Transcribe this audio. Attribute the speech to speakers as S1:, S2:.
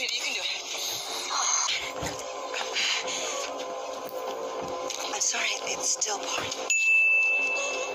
S1: Sweetie, you can do it.
S2: I'm sorry, it's still
S3: Let's